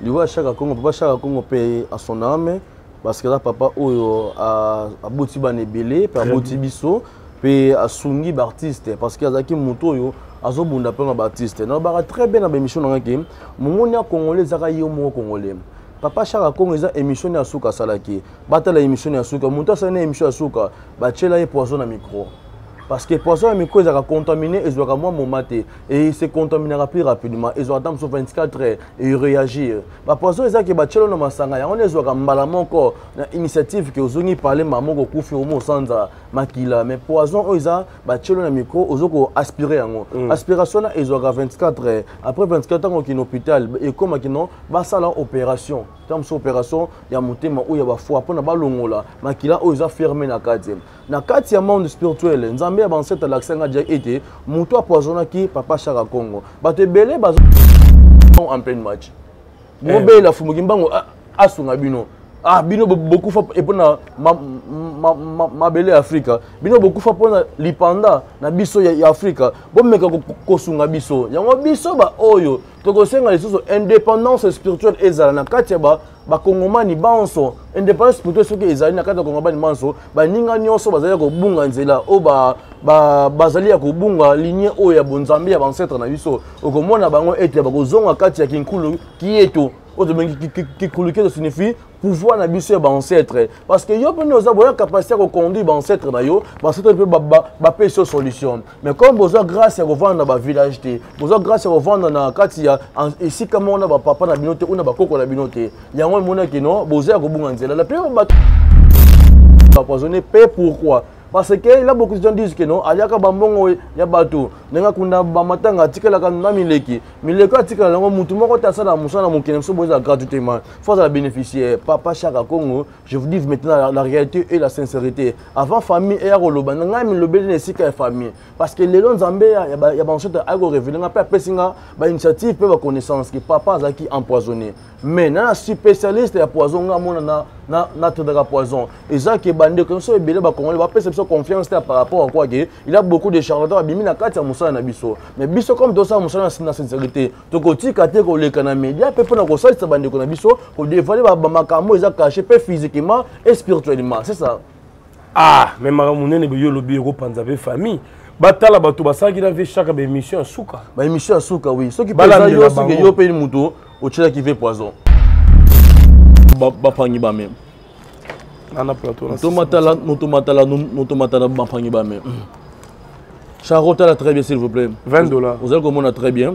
niveau ya shaka congo papa shaka congo mpe à son âme parce que aza papa oyo aboti bana ebele mpe aboti biso mpe asungi baartiste parce que azalaki motu oyo azobunda mpe na baartiste nalobaka très bien na baémission na ngai ke mongoni ya congolais ezaka yo moko congolais papa shaka congo eza émission ya suka asalaki batala émission ya suka motu asali na émission ya suka batyela ye poison na micro parce que poison ya micro ezalaka contamine ezwaka mwa moma te et se contaminaka plus rapidement ezwaka ata mosusu 24 heures et réagir bapoison eza ke batyelo na masanga yango nde ezwaka mbala moko na initiative ke ozongi pale mbala moko okufi omo osanza makila mais poison oyo eza batyelo na micro ozo koaspire yango mm. aspiration na ezwaka 24 heures après 24 ntango okina hôpital ekoma kino basala opération ntango mosusu opération ya motema oyo ya bafoi mpona balongola makila oyo eza ferme na kati na kati ya monde spirituel nzambe ya bansete alakisa ngai dia ete moto apoisonaki papa shaka congo bato ebele bazo en pleine match bobela eh. fumuki mbango ah, asunga bino ah bino bokufa epo na mabele ya afrika bino bokufa mpo na lipanda na biso ya afrika bomeka kosunga biso yango biso baoyo tokosenga lisusu indépendance spirituelle ezala na kati ya bakongomani ba banso indépendance spirituelle soki ezali na kati ya bakongomani banso baninga nyonso bazali ya kobunga nzela oyo ba, ba, bazali ya kobunga linie oyo ya bonzambe ya bancetre na biso okomona bango ete bakozonga kati ya kinkulu kieto oyo tobengi kinkulu kieto signifie pouvoir na biso ya baancetre parce que yo mpe nde oza boya capacité ya koconduire baancetre na yo baancetre mpe bapesi yo solution mais comme bozwa grâce ya kovanda na bavillage te bozwa grâce ya kovanda na kati ya esika moko na bapapa na bino te ou na bakoko na bino te yango emonaki no boza ya kobunga nzela la plupart bato bapoisonne mpe pourquoi parce que là beaucoup de gens disent que non aliaka bambongo ya bato ndenge akunda bamatanga atikelaka na mileki mileko atikala nango motu moko te asala mosala na mokili na biso boyeza gratuitement faut azala bénéficiaire papa chaka congo je vous dis maintenant la, la réalité et la sincérité avant famille eya koloba na ngai milobeli na esika ya famille parce que lelo nzambe ya bansoto ayi korevele nga mpe apesi nga bainitiative mpe baconnaissance ke papa azalaki empoisonné mais na na spécialiste ya poison nga mona na na na tendaka poison eza ke bande comme ça ebele ba congolais ba pesa biso confiance ta par rapport à quoi que il a beaucoup de charlatans ba bimi na kati ya musala na biso mais biso comme to sa musala na sincérité to ko tika te ko leka na media pe pona ko salisa bande ko na biso ko dévoiler ba makambo eza caché pe physiquement et spirituellement c'est ça ah me makambo monene boye olobi ekopanza mpe famille batala bato basalaki na vie chaka baémission ya suka baémission ya suka wi soki peza yo soki yo mpe moto otyelaki ve poison bapangi bame notomatala bapangi bame charo tala très bien s'il vous plaît 20 dollars ozali komona très bien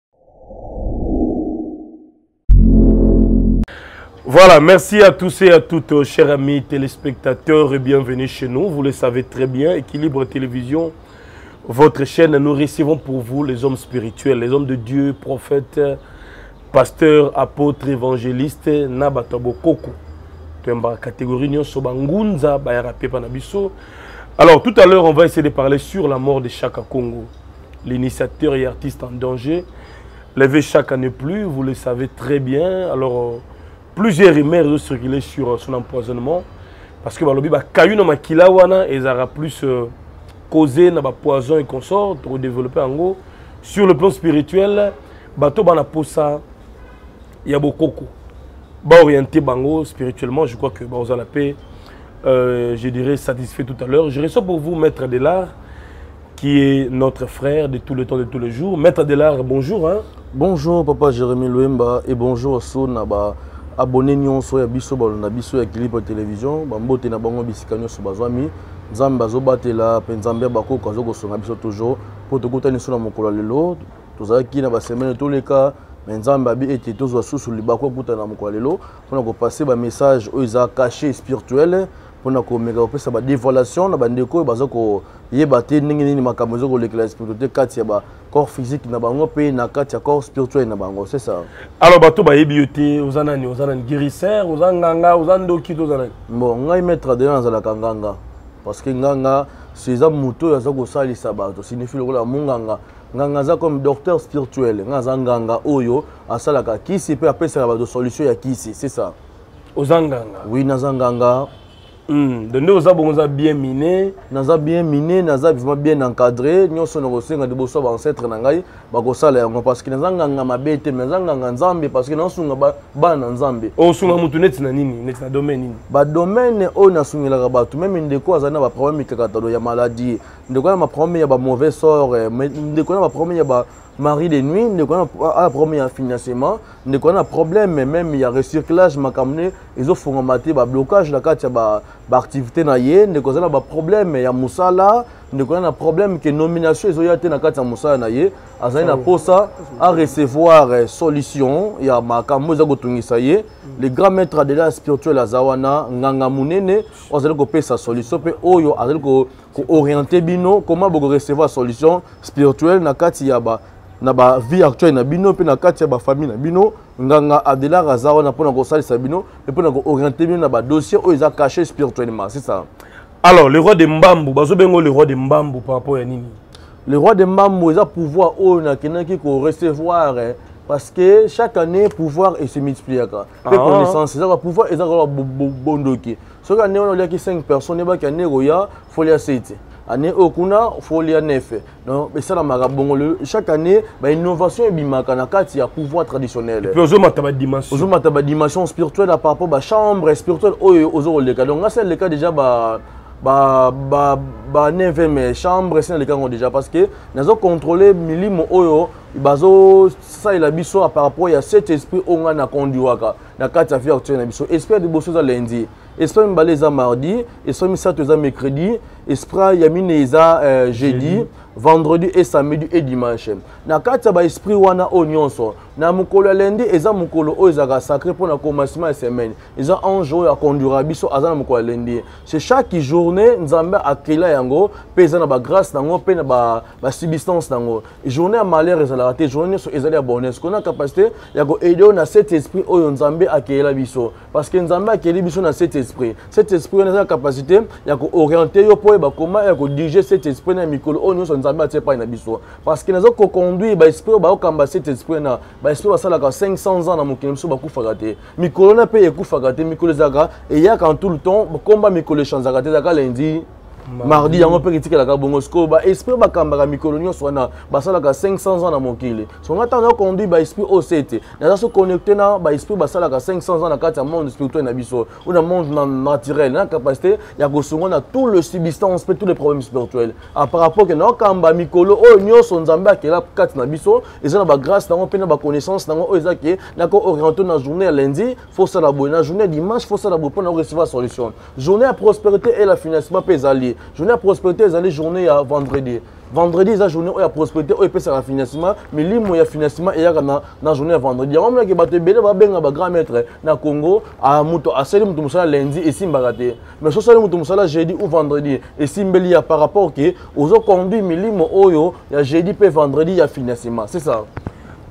Voilà, merci à tous et à toutes, euh, chers amis téléspectateurs, et bienvenue chez nous. Vous le savez très bien, Équilibre Télévision, votre chaîne, nous recevons pour vous les hommes spirituels, les hommes de Dieu, prophètes, pasteur apôtre évangéliste na Tu ya bokoko catégorie bayaka na alors tout à l'heure on va essayer de parler sur la mort de chaka congo l'initiateur et artiste en danger l'évêque chaka n'est plus vous le savez très bien alors plusieurs rumeurs ont circulé sur son empoisonnement parce que balobi bakayu na makila wana a plus euh, causé na bah, poison et consort en haut. sur le plan spirituel bato bana il y a beaucoup bah orienté bango spirituellement je crois que bah la paix euh, je dirais satisfait tout à l'heure je reçois pour vous maître Delard qui est notre frère de tout le temps, de tous les jours. Maître Delard, bonjour. Hein? Bonjour, papa Jérémy Luemba, et bonjour à ceux naba abonné nyonso ya biso balona biso ya clip ya télévision bambote na bango bisika nyonso bazwami nzambe azobatela mpe nzambe ya bakoko azokosunga biso toujours mpo tokutani biso na mokolo ya lelo tozalaki na basemaine toleka me nzambe abi ete tozwa susu libaku akutana na mokolo ya lelo mpo na kopase bamessage oyo eza cache spirituel mpo na komeka kopesa badevoilation na bandeko oyo baza yeba te ndenge nini makambo ezo kolekela spiritualité kati ya ba corps physique na bango mpe na kati ya corps spirituel na bango c'est ça alors bato bayebi yo te oza nani oza nani guérisseur oza nganga oza ndoki to oza nani bon ngai maître adela nazalaka nganga parce que nganga eza moto oyo aza kosalisa bato signifie lokola monganga nganga aza comme docteur spirituel ngai aza nganga oyo asalaka kisi mpe apesaka bato solution ya kisi c'est ça oza nganga oui naza nganga Hmm, donde oza bongo oza bien mine naza bien mine naza vraiment bien encadré nyonso nakosenga liboso ya baancetre na ngai bakosala yango parce que naza nganga mabe te mais naza nganga nzambe parce que naosunga bana na nzambe osunga oh, motu neti na nini neti na domaine nini badomaine oyo nasungelaka bato meme ndeko azali na baproblème mikakatano ya maladie ndeko na baproblème ya bamauvais sort eh, ndeko na baproblème ya ba Marie de nuit ndeko wana ala problème ya financement ndeko wana problème même ya recyclage makambo ne ezofongama te bablocage na kati ya baactivité na ye ndeko aza na baproblème ya mosala ndeko wana na problème ke nomination ezoya te na kati ya mosala na ye azali na mposa arecevoir eh, solution ya makambo eza kotungisa ye le grand maître de la spirituel aza wana nganga monene oyo azali kopesa solution mpe oyo azali ko orienter bino comment boko recevoir solution spirituelle na kati ya ba na ba vie actuelle na bino pe na kati ya ba famille na bino nganga Adela Raza wana pona ko salisa bino et pona ko orienter bino na ba dossier oyo eza caché spirituellement c'est ça alors le roi de Mbambu bazo bengo le roi de Mbambu par rapport ya nini le roi de Mbambu eza pouvoir oyo na kenaki ko recevoir eh, parce que chaque année pouvoir et se multipliaka pe ah. connaissance eza pouvoir eza ko bondoki soki ane wana oliaki 5 personnes yebaki ane ekoya folia sete année oyo kuna folia nefe donc esalamaka bongo chaque année bainnovation ebimaka na kati ya pouvoir traditionnel ozomata badimension ozomata badimension spirituelle par rapport bachambre spirituelle oyo ozo koleka donc ngasi aleka déjà ba ba ba ba neveme chambre esi naleka yango déjà parce que nazo contrôler milimo oyo bazosalela biso par rapport ya cet esprit oyo ngai na conduwaka na kati ya vie actuelle na biso esprit ya liboso eza lundi esprit ya mibale eza mardi esprit ya misato eza mercredi esprit ya minei eza euh, jeudi vendredi et samedi et dimanche na kati ya baesprit wana oyo nyonso na mokolo ya lendi eza mokolo oyo ezalaka sacré mpo na commencement ya semaine eza ange oyo aconduira biso aza na mokolo ya lendi se chaque journée nzambe akela yango mpe eza na bagrâce na yango mpe na basubstance na yango journée ya malheur ezalaka te journée nyonso ezali ya bonnes kona capacité ya koaide yo na cet esprit oyo nzambe akelela biso parce que nzambe akeli biso na cet esprit cet esprit wana eza na capacité ya kooriente yo mpo oyeba koma ya kodirige cet esprit na mikolo oyo nyonso nzambe atie epai na biso parce que naza koconduire baesprit oyo baokamba cet esprit na baesprit basalaka 500 ans na mokili biso bakufaka te mikolo na mpe ekufaka te mikolo ezalaka eyaka en tout le temps komba mikolo echanzaka te ezalaka lundi mardi yango mpe ketikelaka bongo sikoyo baesprit bakambaka mikolo nyonso wana basalaka 500 ans na mokili so nga ntango naconduit baesprit oyo se te naza so connecte na baesprit basalaka 500 ans na kati ya monde spirituel na biso ou na monde naturel na capacité ya kosunga na tout le substance mpe tous les problèmes spirituels a ah, par rapport ke naokamba mikolo oyo nyonso nzambe akela kati na biso eza na bagrâce nango mpe na baconnaissance nango oyo eza ke nako oriente na journée ya lundi fosala boye na journée ya dimanche fosala boye mpo na korecevoir solution journée ya prospérité et la financement mpe ezali journée ya prospérité ezali journée ya vendredi vendredi eza journée oyo ya prospérité oyo epesaka financement milimo ya financement eyaka na, na journée ya vendredi yango monaki bato ebele babenga bagrand maître na congo ah, moto asali moto mosala lundi esimbaka te mais so osali moto mosala jeudi ou vendredi esimbeli ya par rapport ke ozoconduit milimo oyo ya jeudi mpe vendredi ya financement c'est ça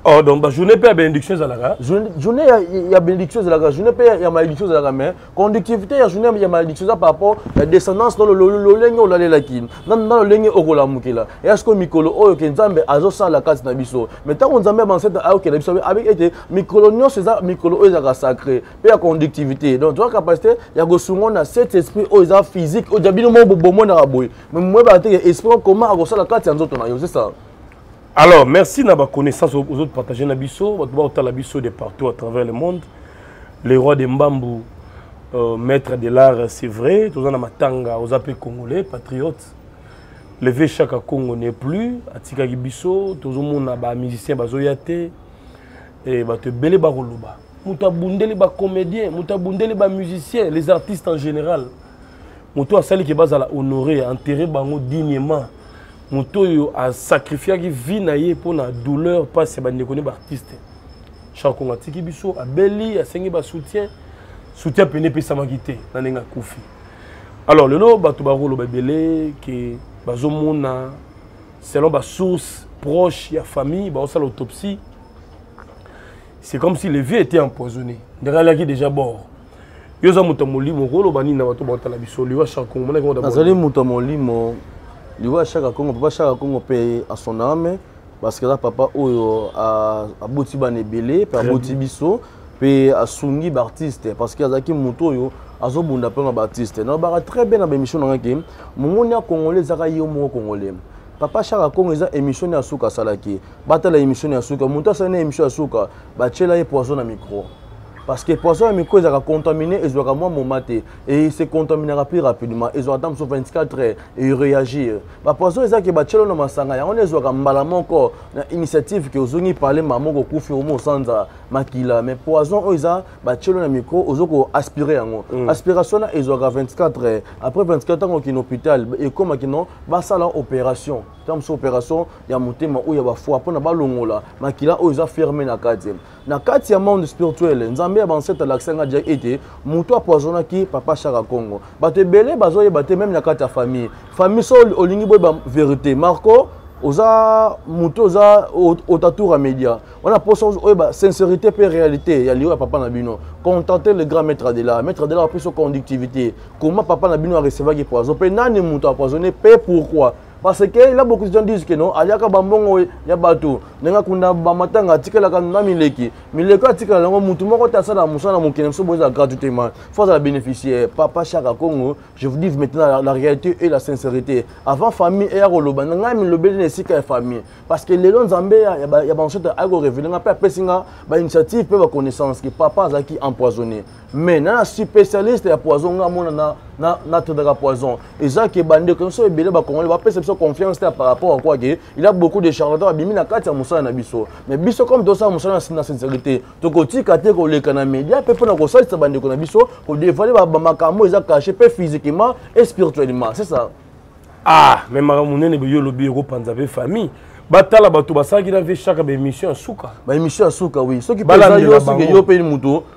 Oh, donc, bah, journée paix à bénédiction, Zalaka. Journée, journée, il y a bénédiction, Zalaka. Journée paix, il y a malédiction, Zalaka. Mais conductivité ya journée ya malédiction eza par rapport ya descendance na lolenge olalelaki na lolenge okolamukela ya siko mikolo oyo ke nzambe azosala kati na biso mai ntango nzambe ya bansete ayokela biso abiki ete mikolo nyonso eza mikolo oyo ezalaka sacré mpe ya conductivité donc toza capacité ya kosungo na cet esprit oyo eza physique oyo ja bino moko bomonaka boye mai moyebaka te esprit okoma akosala kati ya nzoto na yo c'est ça Alors, merci na ba connaissances aux autres partager na biso, bato ba otala biso de partout à travers le monde. Le roi de Mbambu, euh, maître de l'art, c'est vrai. Tous na matanga, aux appels congolais, patriotes. Le vieux Chaka Congo n'est plus. Atika Gibiso, tous au monde, ba musiciens, ba zoyate. Et ba te belé ba roloba. Mouta bundeli ba comédien, mouta bundeli ba musicien, les artistes en général. moto asali ke bazala honore enterre bango dignement moto oyo asacrifiaki vie na ye mpo na douleur mpasi ya bandeko ne baartiste charles kongo atiki biso abeli asengi basoutien soutien pene epesamaki te na ndenge akufi alors lelo bato bakoloba ebele ke bazomona selon basource proche ya famille baosala autopsie c'est comme si le vieux était empoisonné ndenge aliaki déjà bord yo oza moto ya molimo okoloba nini na bato baotala biso liwa shaka kongo monaki yango nazali moto ya molimo liwa shaka kongo papa shaka kongo mpe a son ame parce que aza papa oyo aboti bana ebele mpe aboti biso mpe asungi baartiste parce que azalaki moto oyo azobunda mpe na baartiste nalobaka très bien na baémission na ngai ke mongoni ya congolais ezaka yo moko congolais papa shaka kongo eza émission ya suka asalaki batala émission ya suka moto asali na émission ya suka batyela ye poison na micro parce que poison ya micro ezalaka contamine ezwaka mwa moma te e se contaminaka plus rapidement ezwaka ntango mosusu 24 heures eréagir bapoison eza ke batyelo na masanga yango nde ezwaka mbala moko na initiative ke ozongi pale mbala moko okufi omo osanza makila mais poison oyo eza batyelo na micro ozo koaspire yango mm. aspiration na ezwaka 24 heures après 24 ntango okina hôpital ekóma kino basala opération ntango mosusu opération ya motema oyo ya bafoi mpona balongola makila oyo eza ferme na kati na kati ya monde spirituel nzambe ya bansete alakisa ngai dia ete moto apoisonaki papa shaka congo bato ebele bazoyeba te meme na kati ya famille famille so olingi boyeba verité marco oza moto oza otatura media wana mposa oyeba sincérité mpe réalité ya liyo ya papa na bino contenter le grand maître de la maître de la apesi conductivité comment papa na bino arecevaki poison mpe nani moto apoisonne mpe pourquoi parce que il a beaucoup de gens disent que non aliaka bambongo ya bato ndenge akunda bamatanga atikelaka na mileki mileki oyo atikela yango motu moko te asala mosala mokili mosusu boyezala gratuitement faut azala bénéficiaire papa chaka congo je vous dis maintenant la, la réalité et la sincérité avant famille eya koloba na ngai milobeli na esika ya famille parce que lelo nzambe ya bansoto akorevelenga mpe apesi nga bainitiative mpe baconnaissance ke papa azalaki empoisonné mais na na spécialiste ya poison nga mona na na na tendaka poison eza ke bande comme ça ebele ba congolais ba pesa biso confiance ta par rapport à quoi que il a beaucoup de charlatans ba bimi na kati ya musala na biso mais biso comme to sa musala na sincérité to ko tika te ko leka na media pe pona ko salisa bande ko na biso ko dévoiler ba makambo eza caché pe physiquement et spirituellement c'est ça ah mais makambo munene be yo lobi ko panza pe famille batala bato basalaki na vie chaka baémission ya suka baémission ya suka oui soki mpe eza yo soki yo mpe moto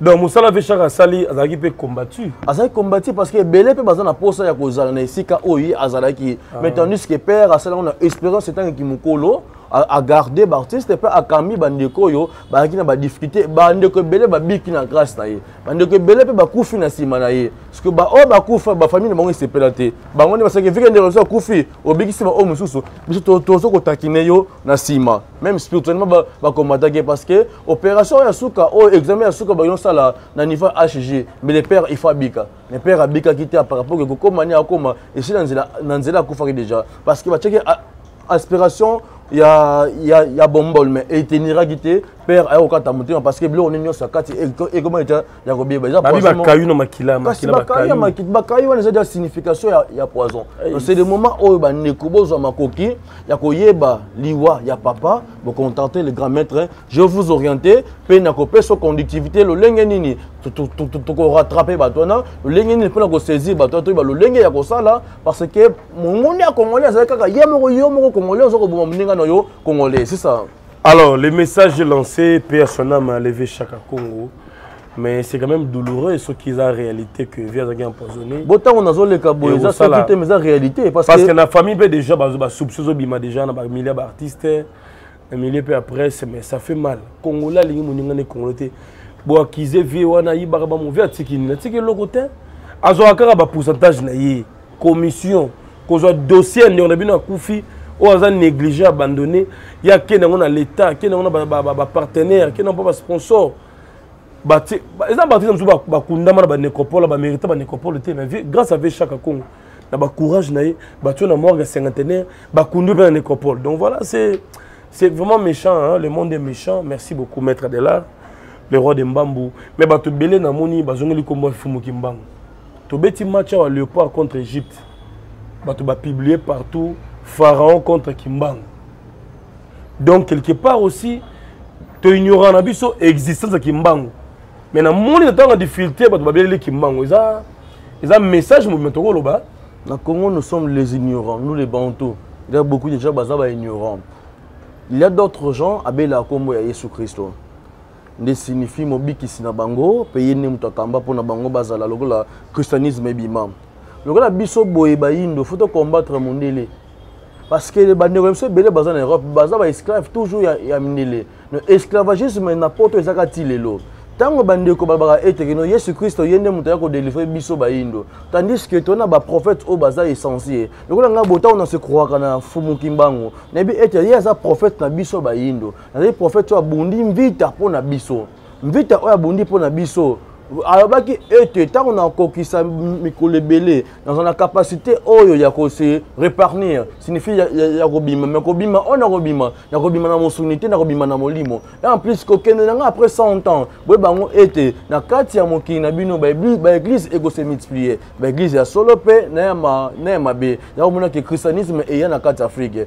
donc mosala mpe shaka asali azalaki mpe combattu azalaki combattu parce que ebele mpe baza na mposa ya kozala na esika oyo ye azalaki ah. mais tandis que père asalango na espérance etangi kimokolo agarde baartiste mpe akambi bandeko oyo bazalaki na badifficulté bandeko ebele babiki na grâce na ye bandeko ebele mpe bakufi na nsima na ye parceke baoyo bakufa bafamille na bango esepela te bango nde basaki vike ndeko mosusu akufi obikisi baoyo mosusu biso tozo kotakine yo na nsima même spirituellement ba, ba combataki parce que opération ya suka oyo oh, examen ya suka bayo sala na niveau HG mais le père il faut abika le père abika kiti par rapport que kokoma ni akoma et si na nzela na nzela akufaki déjà parce que ba checker aspiration ya ya ya bombol mais eteniraki te père ayokata motema parce que biloko nini nyonso akati ekoma eta ya kobieba eza babi bakayu na makila makila bakayu ya makila bakayu wana eza déjà signification ya, ya poison donc c'est le moment oyo bandeko bozwa makoki ya koyeba liwa ya papa bocontente le grand maître je vous oriente mpe na kopesa conductivité lolenge nini tokorattrape bato wana lolenge nini mpo na kosaisir bato wana toyeba lolenge ya kosala parce que mongoni ya congolais azali kaka ye moko yo moko congolais oza koboma moninga na yo congolais c'est ça Alors, le message lancé, paix à son âme, à lever chaque Congo. mais c'est quand même douloureux ce qu'ils ont réalité que vie azaki empoisonné bo ntango nazoleka boye eza soki te mais eza réalité parce que na famille mpe déjà basubsi ezobima déjà na bamilia baartiste na milieu mpe ya presse mais ça fait mal congolais alingi moninga ne congolais te bo akize vie wana ayibaka bamovi atikini natiki eloko te azwaka kaka bapourcentage na ye commission kozwa dossier ya ndeko na bino akufi oyo aza négligé abandonné ye akende yango na l'état akende yango na bapartenaire akende yango mpo basponsor eza baartiste mosusu bakundama na banecropole bamérita banecropole te mais grâce à vechaka congo na bacourage na ye batio na morgue ya cinquantenaire bakundi mpe na necropole donc voilà c'est c'est vraiment méchant hein? le monde est méchant merci beaucoup maître de l'art le roi de mbambu mais bato ebele namoni bazongeli kombo ya fumuki mbangu tobeti match awa léopard contre égypte bato bapublie partout pharaon contre kimbangu donc quelque part aussi toignorant na biso existence ya kimbangu mais namoni na ntango ya difficulté bato babeleli kimbangu eza eza message mobima tokoloba na congo nous sommes les ignorants nous les bantou il y a beaucoup de gens baza baignorants il y a d'autres gens abelaka nkombo ya yesu kristo nde signifie mobikisi na bango mpe ye nde moto akamba mpo na bango bazala lokola christianisme ebima lokola biso boye bayindo fo tocombattre mondele parce que bandeko na biso ebele baza na europe baza baesclave toujours ya, ya mindele no esclavagisme na poto ezaka ti lelo ntango bandeko balobaka ete kino yesu kristo ye nde moto ya kodelivre biso bayindo tandis que tona baprofete oyo baza essencie lokola ngai botango na se croaka na fumu kimbangu nayebi ete ye aza profete na biso bayindo azali prophète oyo abundi mvita mpo na biso mvita oyo abundi mpo na biso alobaki ete ntango nakokisa mikolo ebele naza na kapasité oyo ya kose reparnir signifie ya, ya, ya kobima me kobima oyo nakobima nakobima na mosuni te nakobima na molimo e en plus kokende na ngai après 100 ans boye bango ete na kati ya mokili na bino baeglise ekose multiplier baeglise ya solo mpe na ya mabe ya komonaki christianisme eya na kati ya afrike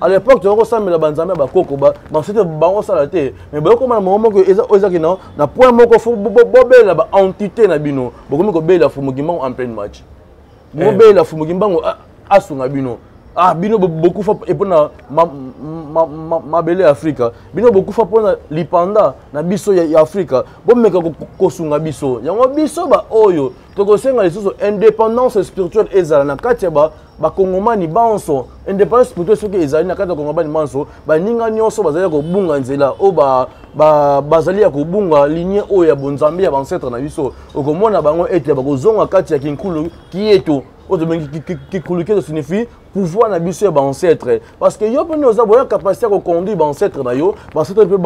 à l'époque tozalaki kosambela banzambe ya bakoko basuki bango osala te mais boyaki komona mongo moko oyo ezaki na na point moko fo bobelela baentité na bino bokomi kobelela fumuki mbango en pleine match bokobelela eh. fumuki mbango asunga bino ah bino bokufa epo na mabele ya afrika bino bokufa mpo na lipanda na biso ya afrika bomeka kosunga biso yango biso baoyo tokosenga lisusu indépendance spirituelle ezala na kati ya bakongomani ba banso indépendance spirituelle soki ezali na kati ya bakongomani banso baninga nyonso bazali ya kobunga nzela oyo ba, ba, bazali ya kobunga linie oyo ya bonzambe ya bancetre na biso okomona bango ete bakozonga kati ya kinkulu kieto oyo tobengi kinkulu kieto signifie pouvoir na biso ya baancetre parce que yo mpe nde oza boya capacité ya koconduire baancetre na yo baancetre mpe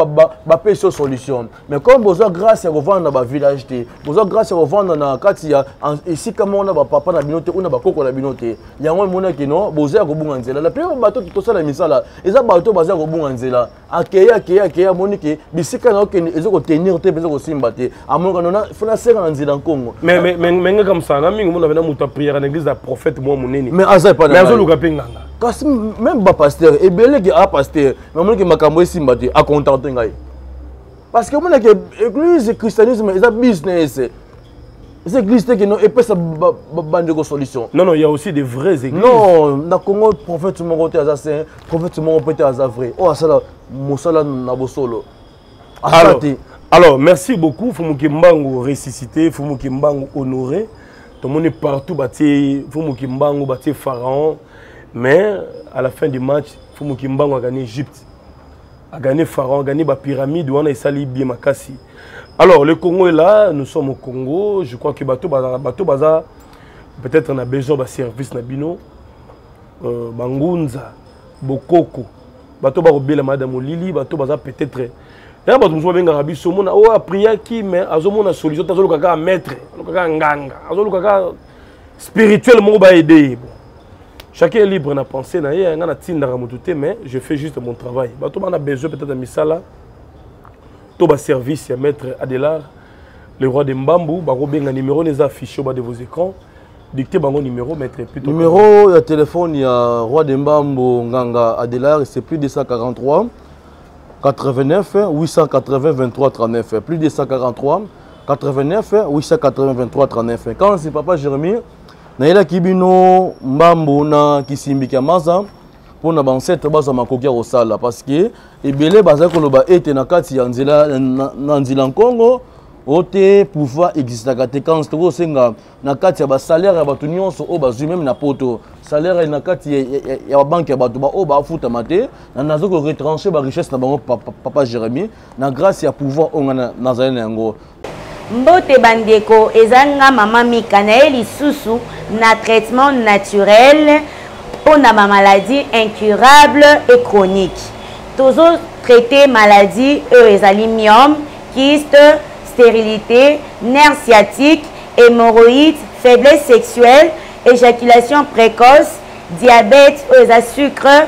bapesi yo solution mais comme bozwa grâce ya kovanda na bavillage te bozwa grâce ya kovanda na kati ya esika moko na bapapa na bino te oyo na bakoko na bino te yango emonaki no boza ya kobunga nzela la plupart bato tosala misala eza bato baza ya kobunga nzela akeya akeya akeya amoni ke bisika na okende ezo kotenir te mpenza kosimba te amonaka nona fo nasenga na nzela nkongo me ngaka mosala na mingi mona pena moto apriere na église ya prophète mwa monene mais aza epa azoluka mpe nganga kasi meme bapasteur ebele ke apasteur mais amoni ke makambo esimba te akontante ngai parce que omonake église christianisme eza business eza église te kino epesa bandeko solution non non il y a aussi des vraies églises non na congo prophète moko te aza saint prophète moko mpe te aza vrai oyo asala mosala na bosolo asala te alors merci beaucoup fumuki mbangu ressuscité fumuki mbangu honoré tomoni partout batie fumuki mbangu batie pharaon mais à la fin du match fumuki mbangu akani égypte a gagné pharaon a gagné ba pyramide wana esali bien makasi alors le congo est là nous sommes au congo je crois que bato baza bato baza peut-être na besoin ba service na bino euh, bangunza bokoko bato bakobela madame olili bato baza peut-être yaya bato mosusu babengaka biso omona oyo oh, apriaki mais azomona solution te azoluka kaka maître azoluka kaka nganga azoluka kaka spirituel moko ba aide ye bon chacun est libre na pensée na ye nga natindaka motu te mais je fais juste mon travail bato bana besoin peut-être ya misala to baservice ya maître adelar le roi de mbambu bakobenga numéro ne eza affiche ba de vos écrans dicté bango numéro maître plutôt numéro ya téléphone ya roi de mbambu nganga adelar c'est plus 243 89 880 23 39 plus 243 89 880 23 39 kansi papa jeremie nayelaki bino mbambo na kisimbi kya maza mpo na bancetre bazwa makoki ya kosala parce que ebele bazali koloba ete na kati ya nzela na nzela nkongo oyo te pouvoir existaka te kansi tokosenga na kati ya basalaire ya bato nyonso oyo bazwi meme na poto salaire na kati ya babanke ya bato baoyo bafutama te naza koretranche barichesse na bango papa jérémi na grâce ya pouvoir oyo ngai nazali na yango mbote bandeko eza nga mama mika na ye lisusu na traitement naturel mpo na bamaladi incurable et chronique tozo traite maladie oyo ezali miome kiste stérilité nerf sciatique hemorroïdes, faiblesse sexuelle, éjaculation précoce, diabète oyo eza sucre,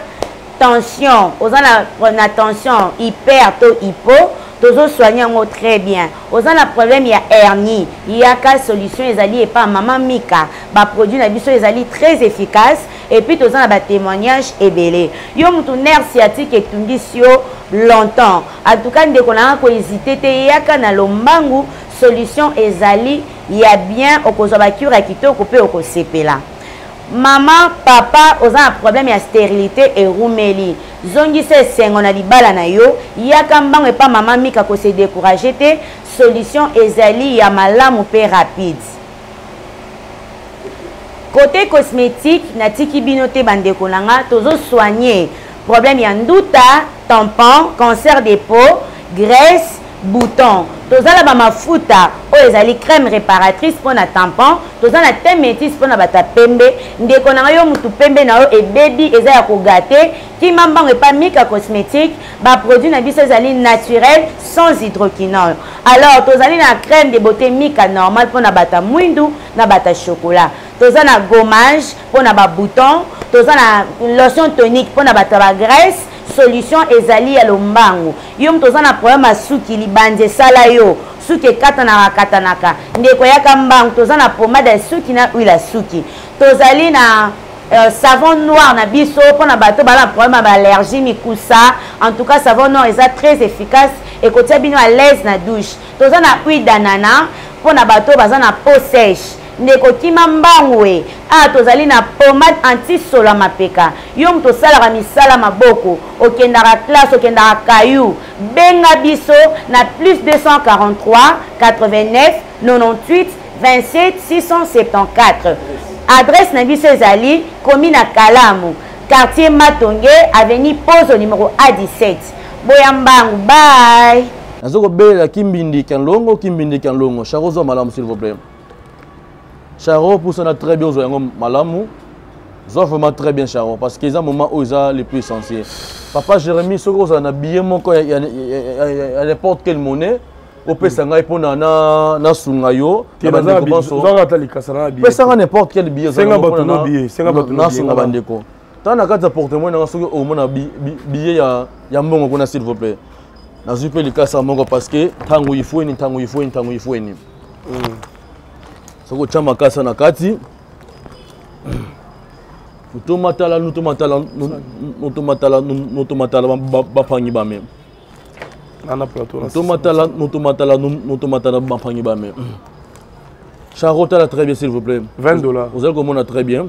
tension oza na, na tension hyper to hypo tozosoigne yango très bien oza na problème ya hernie yaka solution ezali epa mama mika baproduit na biso ezali très efficace epuis toza na batémoignage ebele yo motu nerf sciatique etungisi yo longtemps en tout cas ndeko nanga kohésite te yaka na lombangu Solution ezali ya bien okozwa ba cure ya kitoko pe okosepela. Maman, papa oza na problème ya sterilite erumeli. Zongisa esengo na libala na yo, yaka mbangu epa maman Mika ko se decourager te, solution ezali ya malamu pe rapide. Cote cosmetique natiki bino te bandeko na nga tozo soigner problème ya nduta, tampon, cancer de peau, graisse bouton toza na bamafuta oyo ezali crème réparatrice mpo na tampon toza na te métis mpo na bato ya pembe ndeko na ngai yo motu pembe na yo ebebi eza ya kogate kima mbango epa mika cosmétique baproduit na biso ezali naturel sans hydroquinol alors tozali na crème de beauté mika normal mpo na bato ya mwindu na bato ya chocolat toza na gommage mpo na babouton toza na lotion tonique mpo na bato ya bagrèce solution ezali ya lombangu yo moto oza na problème ya suki libanzi esala yo suki ekatanaka katanaka ndeko yaka mbangu toza na pomade ya suki na huile ya suki tozali na Euh, savon noir na biso mpona bato bala problème ya baallergie mikusa en tout cas savon noir eza très efficace ekotia bino à l'aise na douche toza na huile d'anana mpona bato baza na peau sèche Ndeko kima mbangu e, awa tozali na pommade anti solo ya mapeka. Yo moto osalaka misala maboko, okendaka classe, okendaka caillou, benga biso na plus 243 89 98 27 674. Adresse na biso ezali komi na Kalamu, quartier Matonge, avenue Pozo numero A17. Boya mbangu, bye. Nazo kobelela Kimbindi Kanlongo, Kimbindi Kanlongo. Chako zwa malamu s'il vous plaît. charo pusana très bien ozwa yango malamu zwa vraiment très bien charo parce que eza moment oyo eza le plus essentiel papa jérémie soki ozala na billet moko ya n'importe quelle monnaie opesa ngai mpo nasunga yo pesanga n'importe quel billetnasunga bandeko ntango na kati ya portemoi nanga soki omona billet ya mbongo kuna s'il vous plaît nazwi mpe likasa moko parce que ntango ifueni ntango ifueni ntango ifueni hmm. soki otya makasa na kati tomatala notomatala notomatala notomatala bapangi bame notomatala notomatala notomatala bapangi bame charo tala très bien s'il vous plaît 20 dollars ozali komona très bien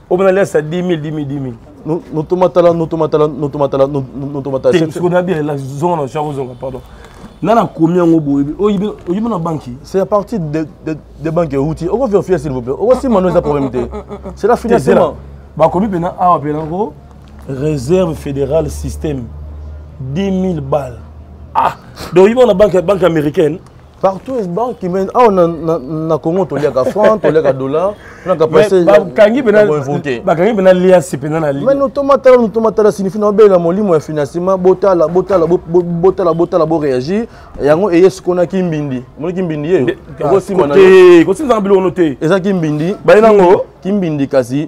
obana lesa 10000 10000 10000 notomatala notomatala notomatala notomatala zonga na shako zonga pardon nga nakomi yango boye oyibi na banki c'est à partir de banki euti oko verifie s'il vous plaît okosima no eza problème te c'est la financement bakomi mpena awa mpena yango réserve fédérale système 10 000 balles ah donc oyibi na banki américaine Partout est banque, mais ah, on a, na, na Congo, tu liaka franc, tu liaka dollar, tu liaka passé. Bakangi bena, bakangi bena lia si pena na lia. Mais nous tomons tala, nous tomons tala signifie na bela molimo ya financement, bota la, bota la, bota la, bota la, bo réagir. Yango eye sikona ki mbindi. Moni ki mbindi ye. Ko simana. Ko simana bilo note. Eza ki mbindi. Ba nango ki mbindi kasi.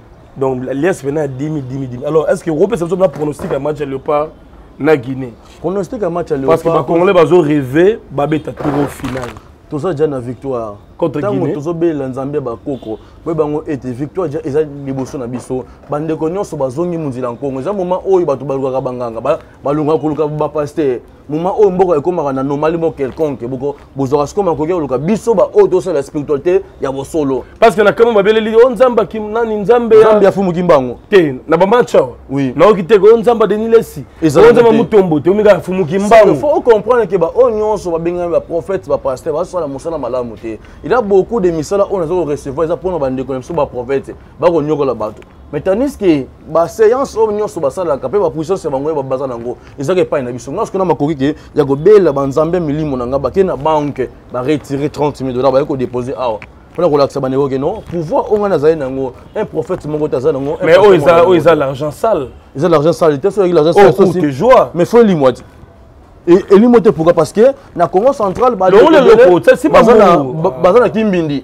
donc lias pena ya dimi dimi dimi alors est ce que okopesa biso na pronostic ya match ya léopard na guinée pronostic ya match ya léopard parce que bacongolais bazo rêve babeta tour au final toza déjà na victoire ntango tozobelela nzambe ya bakoko boye bango ete victoire ja eza liboso na biso bandeko nyonso bazongi monzela nkongo eza moma oyo bato balukaka banganga balukaka koluka bapaster moma oyo mboka ekomaka na normali moko quelconque boko bozwaka sikoyo makoki koluka biso baoyo tosala spiritualité ya bosolo parce que na kama babeleli o oh, nzambe akim nani nzambe nzambe afumuki mbango te na bamacha oui. naoki te o oh, nzambe adeni lesi o oh, nzambe mutombo te omika afumuki mbango faut comprendre ke baoyo nyonso babengami baprophète bapaster basala mosala malamu te eza beaucoup de misala oyo naza korecevoir eza mpona bandeko na biso baprophète bakonyokola bato mais tandis que baséance oyo nyonso basalaka mpe bapuissance ya bango baza na yango ezaka epai na biso ngai sikoyo na makoki ke ya kobela banzambe ya milimo na ngai bake na banke baretire 30 000 dollar baye kodepose awa mpona kolakisa bandeko ke non pouvoir oyo ngai nazali na yango un prophète moko te aza na yango mais oyo eza l'argent sale eza l'argent sale te soki l'argent sale okoute joie mais fo elimwa te elimo te pourquoi parce que na congo central baza na kimbindi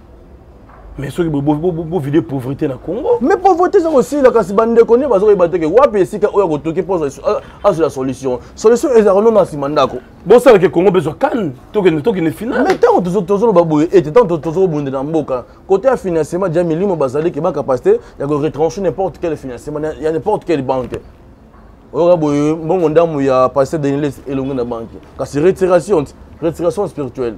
mais soki bovide pauvreté na congo mais pauvreté eza kosila kasi bandeko nde bazokoyeba te ke wapi esika oyo akotoki mpo azwa solution solution ezalaka no na nsima ndako bosala ke congo bezwa kane tokende tokende final mais ntango tozoloba boye ete ntango tozobunda na mboka kote ya financement dia milimo bazali ke bacapacité ya koretranche n'importe quel financement ya n'importe quelle banque oyoka boye mbongo ndambo ya pasteur daniel elongi na banke kasi retiration retiration spirituelle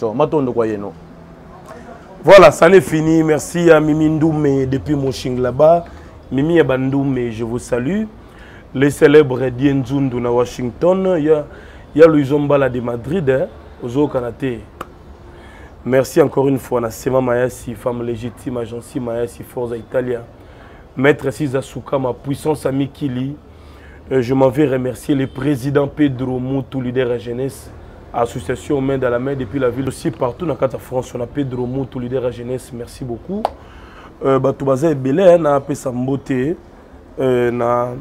so matondo kwa yeno voilà ça n'est fini merci à mimi ndume depuis moshing là-bas mimi ya bandume je vous salue le célèbre die nzundu na washington ya, ya louison mbala de madrid eh? ozokana te merci encore une fois na sema mayasi femme légitime agence mayasi forza italia maître siza sukama puissance amikili Euh, je m'en vais remercier le président Pedro Moutou, leader à jeunesse, association main dans la main depuis la ville aussi, partout dans la France. On a Pedro Moutou, leader à jeunesse, merci beaucoup. Euh, bato baza ebele hein, na apesa mbote euh, na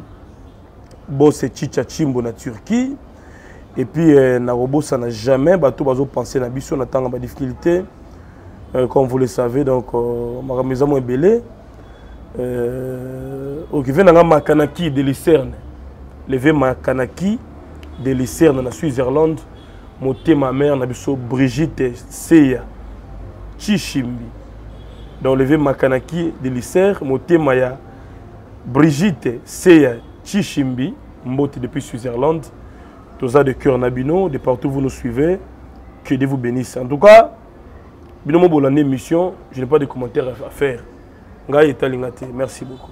bose chicha chimbo na turquie et puis euh, na kobosana jamais bato bazopense na biso na ntango ya badifficulté euh, comme vous le savez donc euh, makambo eza mwa ebele euh, okive na nga makanaki de lucerne leve makanaki de lucerne na switzerland motema mare na biso brigitte seya chishimbi donc leve makanaki de lucerne motema ya brigitte seya chishimbi mbote depuis switzerland toza de cœur na bino de partout vous nous suivez que dieu vous bénisse en tout cas bino mobola nde émission je n'ai pas de commentaire à faire ngai etali nga te merci beaucoup